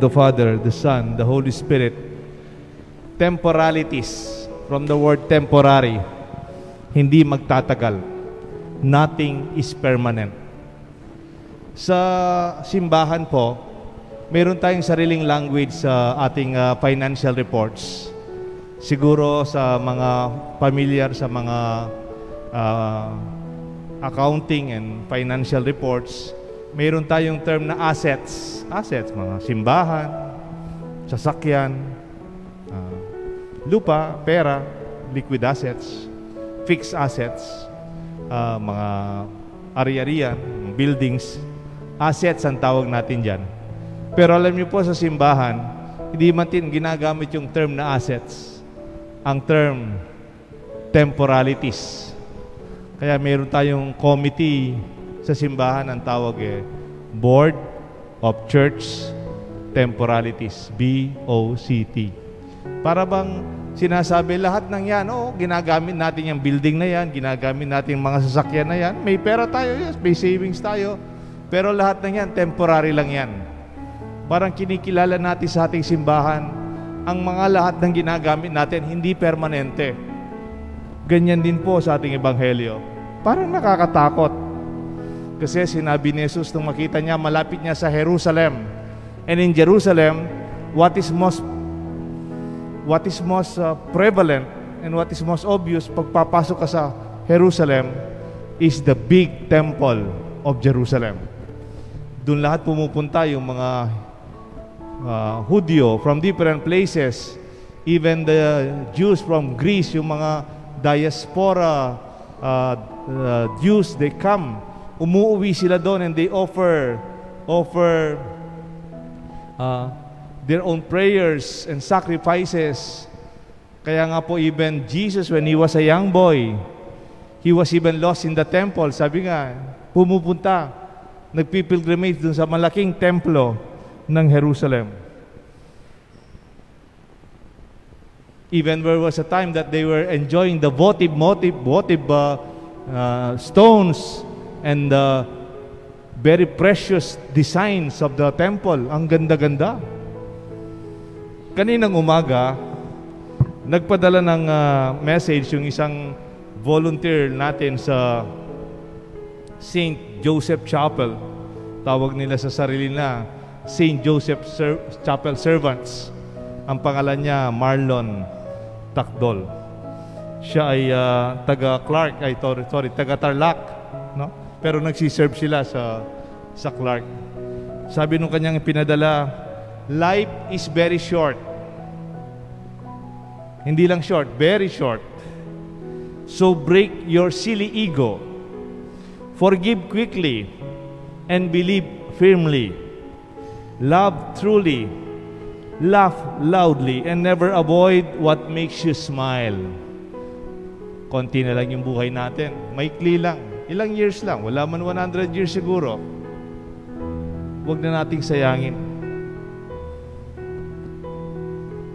the Father, the Son, the Holy Spirit. Temporalities, from the word temporary, hindi magtatagal. Nothing is permanent. Sa simbahan po, meron tayong sariling language sa ating uh, financial reports. Siguro sa mga familiar sa mga uh, accounting and financial reports, meron tayong term na assets. Assets, mga simbahan, sasakyan, uh, lupa, pera, liquid assets, fixed assets, uh, mga ari-arian, buildings, assets ang tawag natin dyan. Pero alam niyo po sa simbahan, hindi man tin ginagamit yung term na assets. Ang term, temporalities. Kaya meron tayong committee sa simbahan ang tawag eh, Board of Church Temporalities, B-O-C-T. Para bang sinasabi lahat ng yan, oh, ginagamit natin yung building na yan, ginagamit natin yung mga sasakyan na yan, may pera tayo, yes, may savings tayo, pero lahat ng yan, temporary lang yan. Parang kinikilala natin sa ating simbahan, ang mga lahat ng ginagamit natin, hindi permanente. Ganyan din po sa ating ebanghelyo. Parang nakakatakot. Kasi sinabi ni Jesus nung makita niya, malapit niya sa Jerusalem. And in Jerusalem, what is most what is most uh, prevalent and what is most obvious pagpapasok ka sa Jerusalem is the big temple of Jerusalem. Doon lahat pumupunta yung mga uh, Hudyo from different places, even the Jews from Greece, yung mga diaspora uh, uh, Jews, they come. Umuwi sila doon and they offer offer uh, their own prayers and sacrifices. Kaya nga po even Jesus when he was a young boy, he was even lost in the temple. Sabi nga, pumupunta nagpipilgrimage dun sa malaking templo ng Jerusalem. Even there was a time that they were enjoying the votive motive, votive uh, uh, stones and the very precious designs of the temple. Ang ganda-ganda. Kaninang umaga, nagpadala ng uh, message yung isang volunteer natin sa St. Joseph Chapel. Tawag nila sa sarili na St. Joseph Ser- Chapel Servants. Ang pangalan niya Marlon Takdol. Siya ay uh, taga Clark, ay sorry, taga Tarlac, no? Pero nagsi-serve sila sa sa Clark. Sabi nung kanyang pinadala, life is very short. Hindi lang short, very short. So break your silly ego Forgive quickly and believe firmly. Love truly. Laugh loudly and never avoid what makes you smile. Konti na lang yung buhay natin. Maikli lang. Ilang years lang. Wala man 100 years siguro. Huwag na nating sayangin.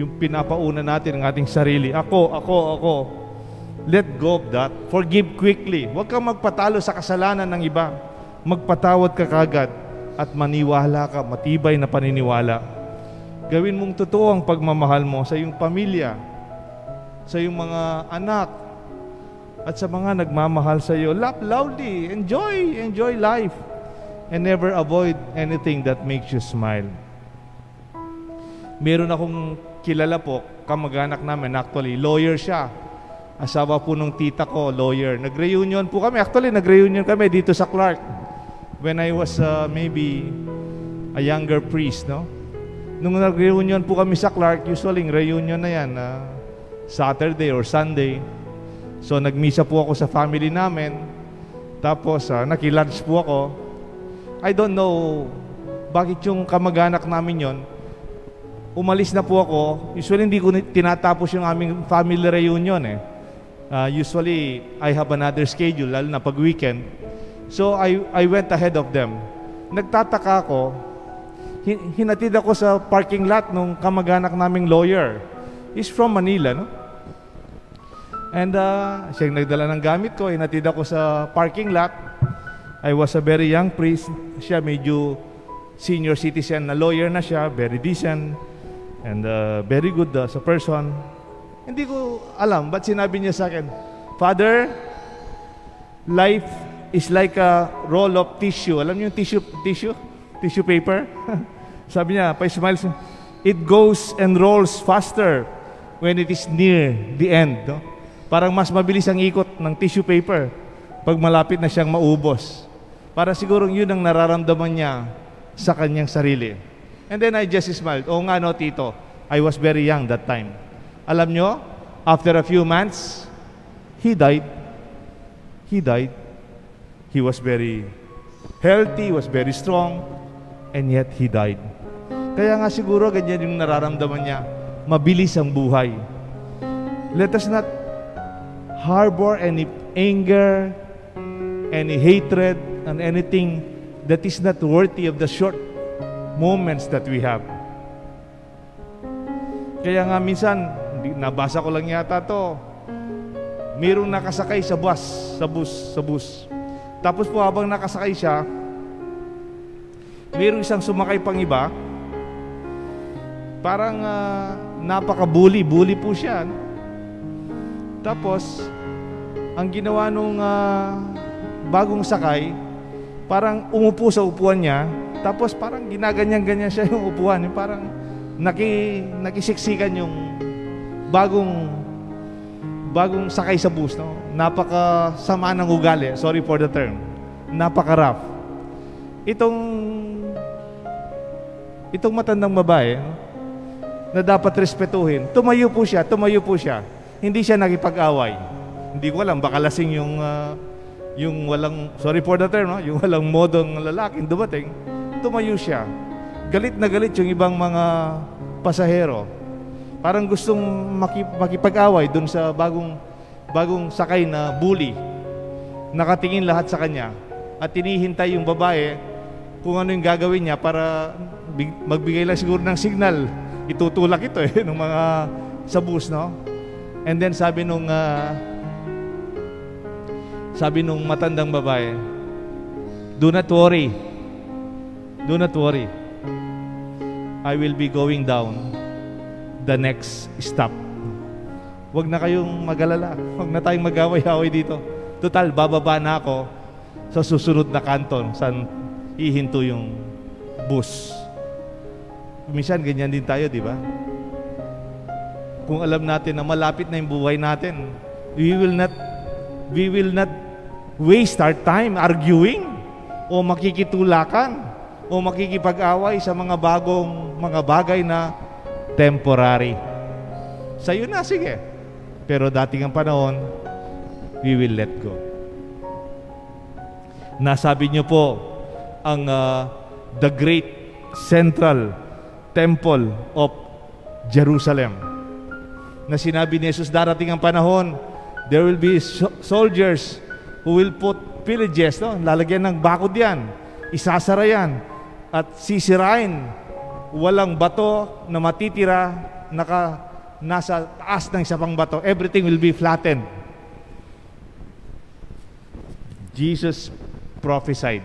Yung pinapauna natin ng ating sarili. Ako, ako, ako. Let go of that. Forgive quickly. Huwag kang magpatalo sa kasalanan ng iba. Magpatawad ka kagad at maniwala ka, matibay na paniniwala. Gawin mong totoo ang pagmamahal mo sa iyong pamilya, sa iyong mga anak, at sa mga nagmamahal sa iyo. Laugh loudly. Enjoy. Enjoy life. And never avoid anything that makes you smile. Meron akong kilala po, kamag-anak namin, actually, lawyer siya Asawa po nung tita ko, lawyer. Nag-reunion po kami. Actually, nag-reunion kami dito sa Clark. When I was uh, maybe a younger priest, no? Nung nag-reunion po kami sa Clark, usually reunion na yan, uh, Saturday or Sunday. So, nagmisa po ako sa family namin. Tapos, uh, nakilunch po ako. I don't know bakit yung kamag-anak namin yon umalis na po ako. Usually, hindi ko tinatapos yung aming family reunion eh. Uh, usually, I have another schedule, lalo na pag weekend. So, I, I went ahead of them. Nagtataka ako, hinatid ako sa parking lot nung kamag-anak naming lawyer. He's from Manila, no? And uh, siya nagdala ng gamit ko, hinatid ako sa parking lot. I was a very young priest. Siya medyo senior citizen na lawyer na siya, very decent, and uh, very good uh, sa person. Hindi ko alam, ba't sinabi niya sa akin, Father, life is like a roll of tissue. Alam niyo yung tissue, tissue? Tissue paper? Sabi niya, pa-smile, it goes and rolls faster when it is near the end. No? Parang mas mabilis ang ikot ng tissue paper pag malapit na siyang maubos. Para siguro yun ang nararamdaman niya sa kanyang sarili. And then I just smiled. Oo nga no, tito. I was very young that time. Alam nyo, after a few months, he died. He died. He was very healthy, was very strong, and yet he died. Kaya nga siguro ganyan yung nararamdaman niya. Mabilis ang buhay. Let us not harbor any anger, any hatred, and anything that is not worthy of the short moments that we have. Kaya nga minsan, nabasa ko lang yata to, mayroong nakasakay sa bus, sa bus, sa bus. Tapos po habang nakasakay siya, mayroong isang sumakay pang iba, parang uh, napaka-bully, bully po siya. Tapos, ang ginawa nung uh, bagong sakay, parang umupo sa upuan niya, tapos parang ginaganyan-ganyan siya yung upuan. Yung parang naki, nakisiksikan yung bagong bagong sakay sa bus. No? Napaka sama ng ugali. Sorry for the term. Napaka rough. Itong itong matandang babae no? na dapat respetuhin, tumayo po siya, tumayo po siya. Hindi siya nakipag-away. Hindi ko alam, baka lasing yung uh, yung walang, sorry for the term, no? yung walang modong lalaking dumating, tumayo siya. Galit na galit yung ibang mga pasahero. Parang gustong makip, makipag-away dun sa bagong, bagong sakay na bully. Nakatingin lahat sa kanya. At tinihintay yung babae kung ano yung gagawin niya para magbigay lang siguro ng signal. Itutulak ito eh, ng mga sa bus, no? And then sabi nung uh, sabi nung matandang babae, Do not worry. Do not worry. I will be going down the next stop. Huwag na kayong magalala. Huwag na tayong mag-away-away dito. Total, bababa na ako sa susunod na kanton saan ihinto yung bus. Minsan, ganyan din tayo, di ba? Kung alam natin na malapit na yung buhay natin, we will not we will not waste our time arguing o makikitulakan o makikipag-away sa mga bagong mga bagay na temporary. Sa'yo na, sige. Pero dating ang panahon, we will let go. Nasabi niyo po ang uh, the great central temple of Jerusalem na sinabi ni Jesus darating ang panahon there will be so- soldiers who will put pillages, no? lalagyan ng bakod yan, isasara yan, at sisirain. Walang bato na matitira, naka, nasa taas ng isa pang bato. Everything will be flattened. Jesus prophesied.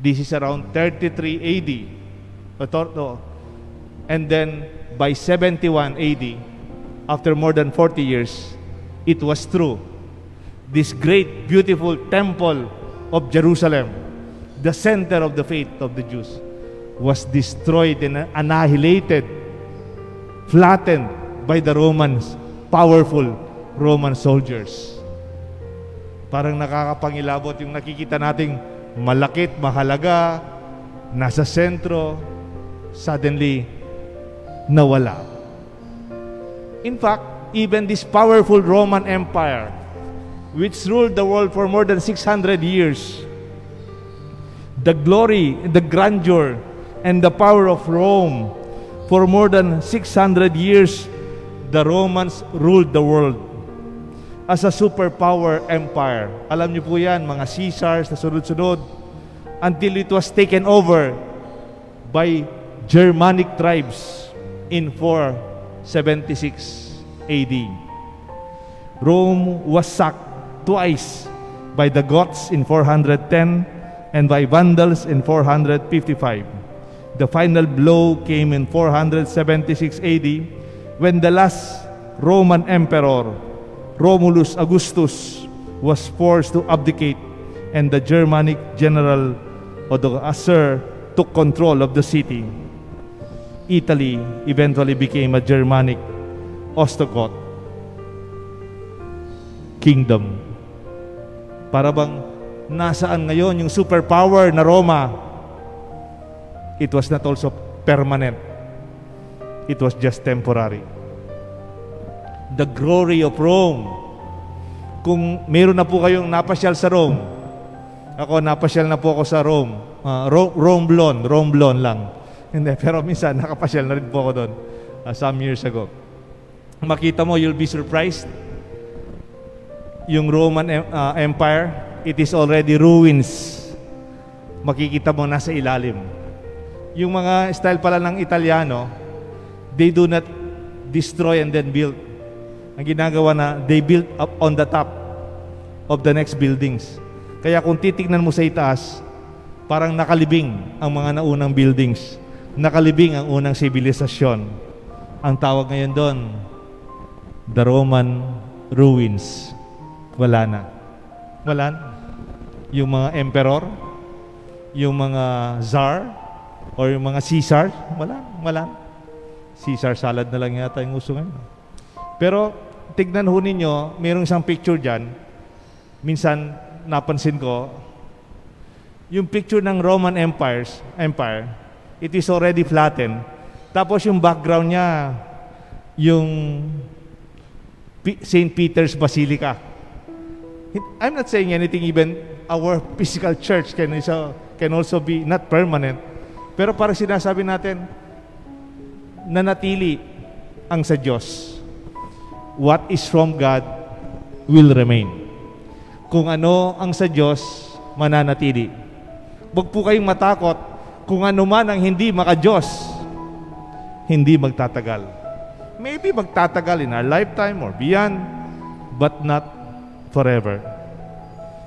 This is around 33 AD. And then by 71 AD, after more than 40 years, it was true this great, beautiful temple of Jerusalem, the center of the faith of the Jews, was destroyed and annihilated, flattened by the Romans, powerful Roman soldiers. Parang nakakapangilabot yung nakikita nating malakit, mahalaga, nasa sentro, suddenly nawala. In fact, even this powerful Roman Empire which ruled the world for more than 600 years. The glory, the grandeur, and the power of Rome. For more than 600 years, the Romans ruled the world as a superpower empire. Alam niyo po yan, mga Caesars na sunod-sunod, until it was taken over by Germanic tribes in 476 AD. Rome was sacked twice by the Goths in 410 and by Vandals in 455. The final blow came in 476 AD when the last Roman emperor, Romulus Augustus, was forced to abdicate and the Germanic general Odoacer took control of the city. Italy eventually became a Germanic Ostrogoth kingdom. Para bang nasaan ngayon yung superpower na Roma? It was not also permanent. It was just temporary. The glory of Rome. Kung meron na po kayong napasyal sa Rome, ako napasyal na po ako sa Rome. Uh, Ro- Rome Blon, Rome Blon lang. Hindi, pero minsan nakapasyal na rin po ako doon uh, some years ago. Makita mo, you'll be surprised yung Roman uh, Empire, it is already ruins. Makikita mo nasa ilalim. Yung mga style pala ng Italiano, they do not destroy and then build. Ang ginagawa na, they build up on the top of the next buildings. Kaya kung titignan mo sa itaas, parang nakalibing ang mga naunang buildings. Nakalibing ang unang sibilisasyon. Ang tawag ngayon doon, the Roman ruins. Wala na. Wala na. Yung mga emperor, yung mga czar, or yung mga Caesar, wala, wala. Caesar salad na lang yata yung uso ngayon. Pero, tignan ho ninyo, mayroong isang picture dyan. Minsan, napansin ko, yung picture ng Roman Empires, Empire, it is already flattened. Tapos yung background niya, yung St. Peter's Basilica. I'm not saying anything even our physical church can also, can also be not permanent. Pero para sinasabi natin, nanatili ang sa Diyos. What is from God will remain. Kung ano ang sa Diyos, mananatili. Huwag po kayong matakot kung ano man ang hindi maka-Diyos, hindi magtatagal. Maybe magtatagal in our lifetime or beyond, but not forever.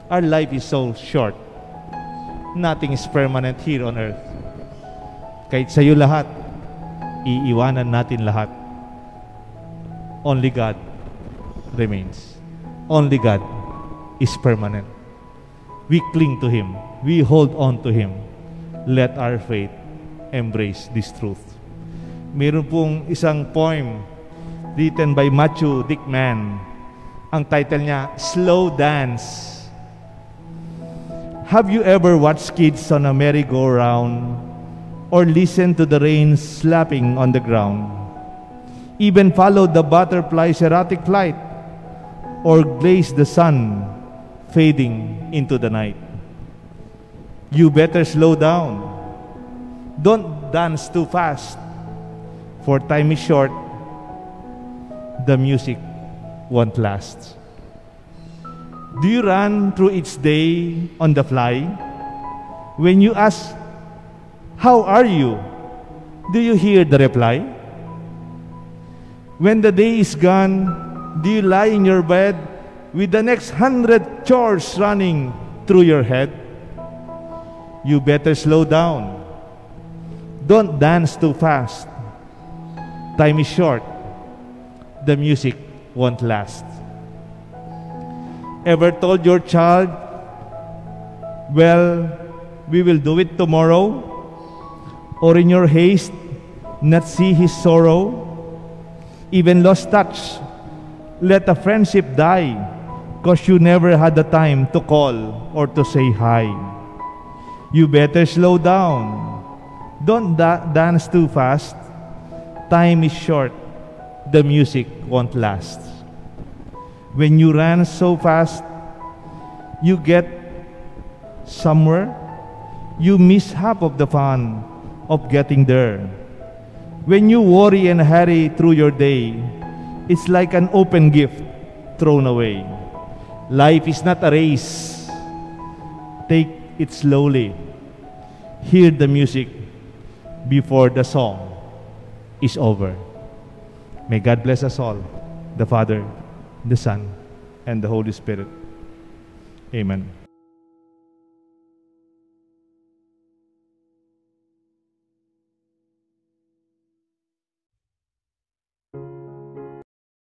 Our life is so short. Nothing is permanent here on earth. Kahit sa'yo lahat, iiwanan natin lahat. Only God remains. Only God is permanent. We cling to Him. We hold on to Him. Let our faith embrace this truth. Meron pong isang poem written by Matthew Dickman ang title niya, Slow Dance. Have you ever watched kids on a merry-go-round or listened to the rain slapping on the ground? Even followed the butterfly's erratic flight or glazed the sun fading into the night? You better slow down. Don't dance too fast, for time is short. The music won't last. Do you run through each day on the fly? When you ask, How are you? Do you hear the reply? When the day is gone, do you lie in your bed with the next hundred chores running through your head? You better slow down. Don't dance too fast. Time is short. The music won't last. Ever told your child, well, we will do it tomorrow? Or in your haste, not see his sorrow? Even lost touch, let a friendship die, cause you never had the time to call or to say hi. You better slow down. Don't da- dance too fast. Time is short the music won't last. When you run so fast, you get somewhere, you miss half of the fun of getting there. When you worry and hurry through your day, it's like an open gift thrown away. Life is not a race. Take it slowly. Hear the music before the song is over. May God bless us all, the Father, the Son, and the Holy Spirit. Amen.